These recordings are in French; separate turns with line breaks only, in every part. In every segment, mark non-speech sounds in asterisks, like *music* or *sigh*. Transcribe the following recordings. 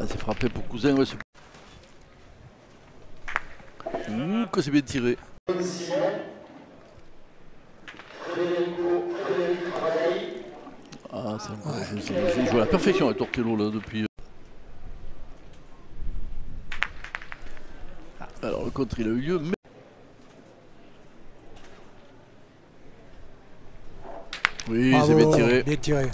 Ah, c'est frappé pour Cousin. Ouais, c'est- Ouh, que c'est bien tiré. Ah, c'est je joue à la perfection avec Tortello là depuis. euh. Alors le contre il a eu lieu, mais. Oui, c'est bien
Bravo,
tiré.
Bien tiré.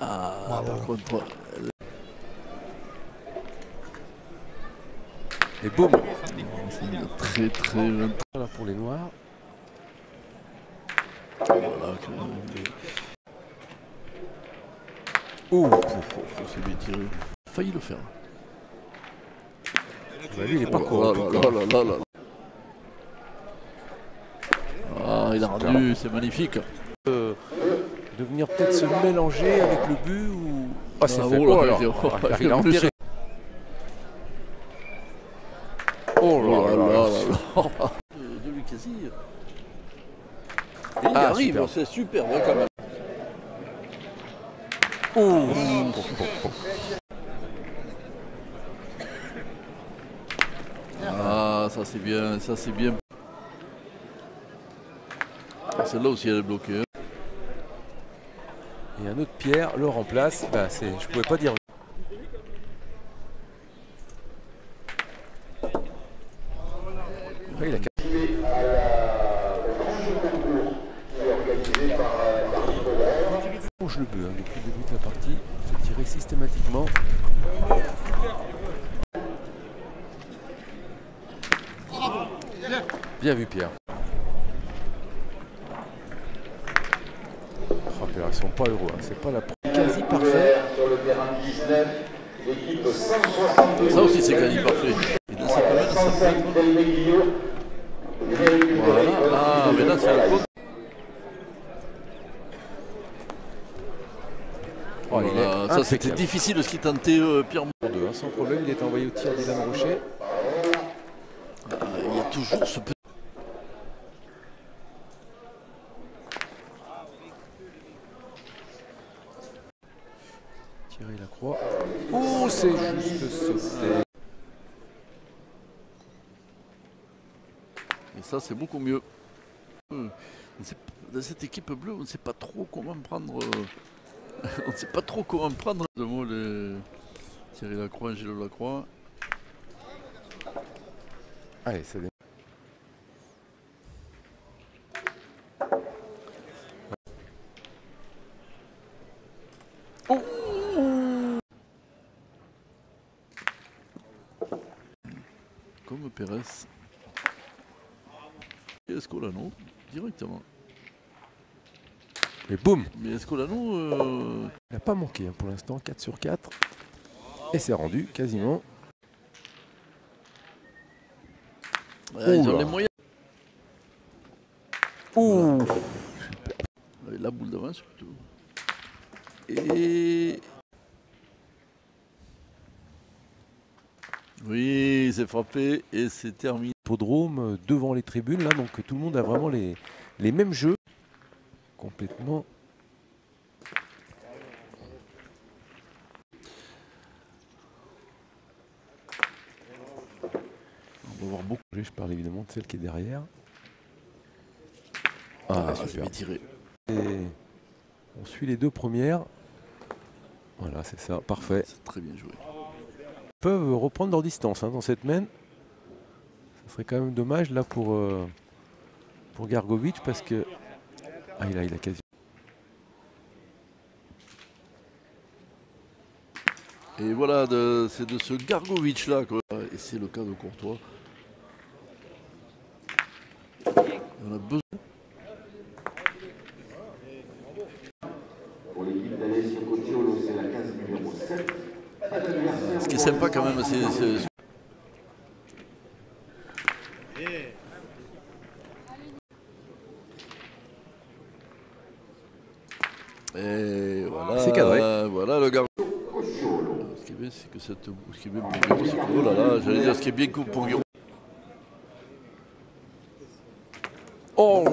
Ah, par contre,
Et boum
très très.
Voilà pour les noirs.
Voilà, Ça, c'est bien tiré. Failli le faire.
bah lui il est pas
Oh
court.
là là là là là là. Ah, il a rendu, c'est magnifique.
Euh, de venir peut-être se mélanger avec le but ou. Ah c'est
Ah,
fait.
oh là là,
là
il-
là.
oh,
Ah,
il
Il a
a plus
enterré. Oh là
là
là
là
là.
là là. De de Lucchesi. Et il
Ah,
arrive, c'est super, quand même. Ah, ça c'est bien, ça c'est bien. Ah, Celle-là aussi elle est bloquée. hein.
Et un autre Pierre le remplace. Bah. Je pouvais pas dire. Il a le bœuf hein, depuis le début de la partie. Fait tirer systématiquement. Bien vu Pierre. Sont pas heureux. hein. C'est pas la première. Quasi parfait.
sur le terrain 19, l'équipe 162
Ça aussi c'est quasi parfait. Et être-
105 Del Meglio.
Voilà, ah, mais là c'est le compte.
Oh, il est
Voilà, ça c'était difficile ce qu'il tentait euh, Pierre.
Deux, hein, sans problème, il est envoyé au tir d'Ilan Rocher.
Ah, il y a toujours ce petit.
Tirer la croix. Oh, c'est juste.
Et ça c'est beaucoup mieux. Sait- Dans cette équipe bleue, on ne sait pas trop comment prendre. euh, *laughs* on ne sait pas trop comment prendre. De mots, les... Thierry Lacroix, Gilles Lacroix.
Allez, ça
Comme Pérez. Et Escolano, directement.
Et boum
Mais Escolano, euh,
Il n'a pas manqué hein, pour l'instant, 4 sur 4. Et c'est rendu quasiment.
ouais, ils ont les moyens.
Ouh
La boule d'avant surtout. Et. Oui, c'est frappé et c'est terminé.
Hippodrome euh, devant les tribunes, là, donc tout le monde a vraiment les, les mêmes jeux. Complètement.
On va voir beaucoup.
Je parle évidemment de celle qui est derrière.
Ah,
Ah, super.
tiré.
On suit les deux premières. Voilà, c'est ça, parfait.
C'est très bien joué.
Peuvent reprendre leur distance hein, dans cette main. Ça serait quand même dommage là pour, euh, pour Gargovic parce que. Ah, il a, il a quasi.
Et voilà, c'est de ce Gargovic là. quoi. Et c'est le cas de Courtois. A besoin.
Pour l'équipe d'Alessio Cocciolo, c'est la case numéro 7. Pas d'adversaire
Ce qui est sympa quand même, c'est. c'est- Et voilà.
C'est cadré.
Voilà le gars. Ce qui est bien, c'est que cette. Ce qui est bien pour Guéraud, c'est que. Oh là là, j'allais dire ce qui est bien pour Guéraud. Oh *laughs*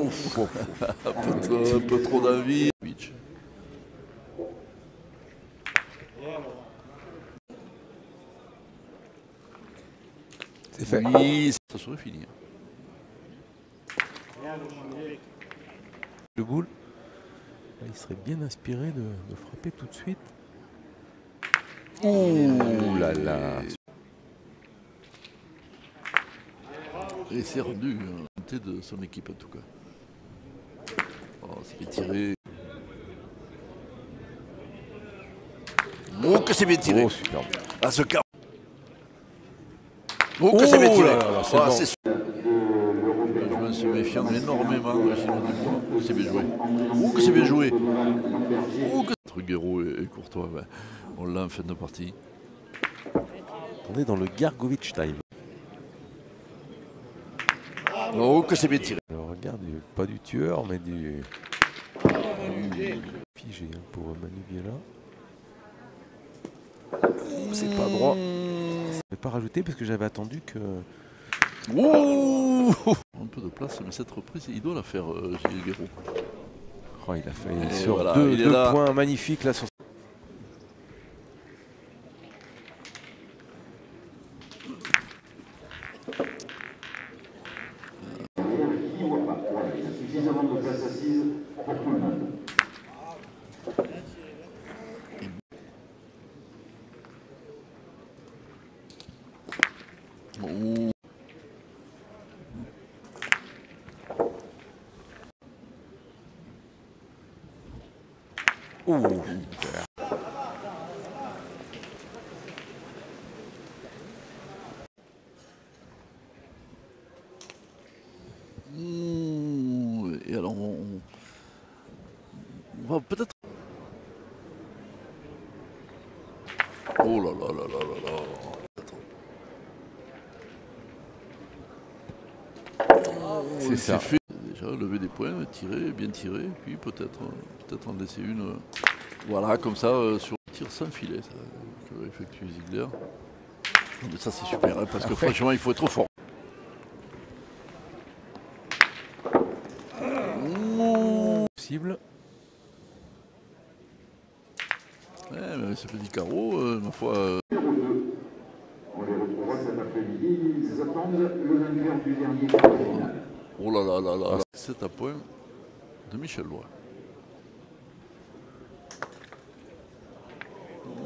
un, peu, trop- trop d'envie.
C'est fait.
Oui, ça serait fini.
Le boule. Là, il serait bien inspiré de, de frapper tout de suite. Ouh là là.
Et c'est rendu hein, de son équipe en tout cas. Oh, c'est bien tiré. Oh, que c'est bien tiré.
Oh, superbe.
À ce cas. Oh, que c'est
Oh c'est
Ah,
bon.
c'est sûr. Je me suis méfiant énormément de. Oh, c'est bien joué. Oh, que c'est bien joué. Oh, que Truguero et, et Courtois, ben, on l'a en fin de partie.
On est dans le Gargovic time.
Oh, que c'est bien tiré.
Alors regarde, du- pas du tueur, mais du figé hein, pour Manu Viella. C'est pas droit. Pas rajouter parce que j'avais attendu que.
Oh Un peu de place, mais cette reprise, il doit la faire, euh, Gilles Guéraud.
Oh, il a fait
Et
sur
voilà,
deux, deux
là.
points magnifiques là sur
Qui voit pas. Voilà, il y a suffisamment de place assise pour tout le monde.
Oh.
Ouh,
Et alors, on, on va peut-être. Oh là là là là là là. Attends.
C'est ça.
Déjà, lever des points, tirer, bien tirer, puis peut-être peut-être en laisser une. Voilà, comme ça, euh, sur le tir sans filet, ça, que effectue Ziegler. Mais ça, c'est super, hein, parce que
Après.
franchement, il faut être fort.
Possible.
Ouais, mais ce petit carreau, euh, ma foi, euh,
Numéro 2. On les retrouvera cet après-midi. Ils attendent le vainqueur du dernier.
Oh là là là là, là. c'est à point de Michel Lois.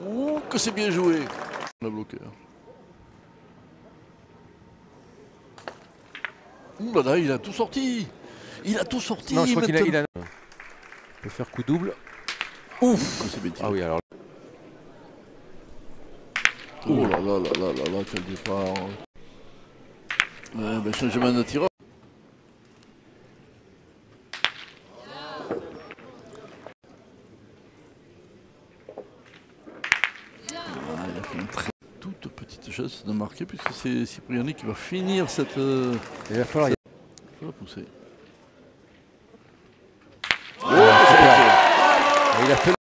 Oh, que c'est bien joué On a bloqué. hein. Ouh là là, il a tout sorti Il a tout sorti
Non, je crois qu'il a, il
maintenant.
a- Il peut faire coup double.
Ouf que c'est bien tiré.
Ah oui, alors
Oh là là là là là là, quel départ Ouais, ben, changement de tireur. Ah, il a fait une très toute petite chose de marquer puisque c'est Cipriani qui va finir cette... euh,
il va falloir.
faut la pousser.
Il a fait.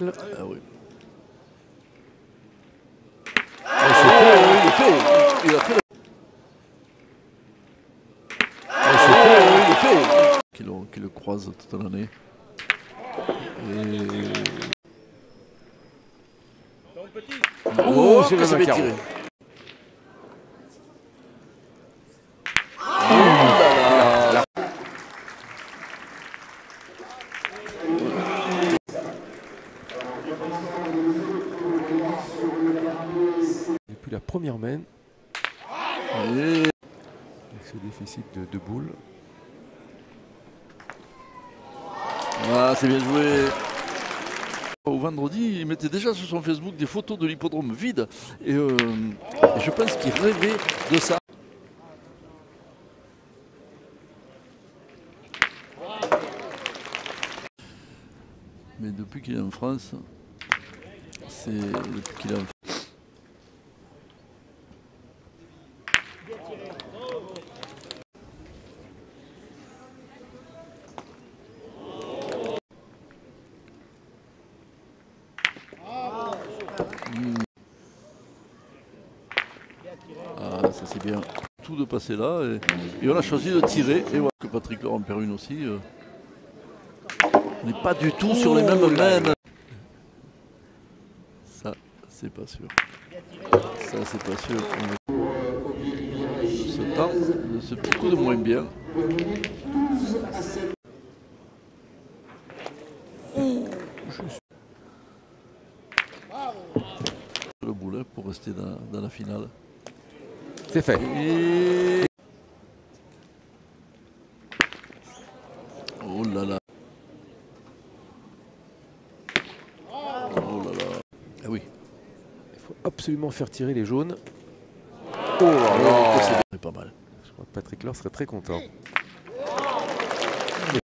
Ah oui.
Ah, c'est fait,
Oh, il est fait Il a fait
ah, c'est fait.
Oh, il est fait Qui le, croise toute l'année. Et...
Oh, j'ai
que ça tirer.
Depuis la première main,
Et...
avec ce déficit de deux boules.
Ah, c'est bien joué. Au vendredi, il mettait déjà sur son Facebook des photos de l'hippodrome vide. Et, euh, je pense qu'il rêvait de ça. Mais depuis qu'il est en France, c'est depuis qu'il est en c'est bien. Tout de passer là et, et on a choisi de tirer. Et voilà que Patrick Laurent en perd une aussi. euh. On n'est pas du tout sur les mêmes mains. Ça, c'est pas sûr. Ça, c'est pas sûr. Ce temps, ce petit coup de moins bien. Le boulet pour rester dans, dans la finale.
C'est fait.
Et... Oh là là. Oh là là. Ah oui.
Il faut absolument faire tirer les jaunes.
Oh là là. C'est pas mal.
Je crois que Patrick Laure serait très content.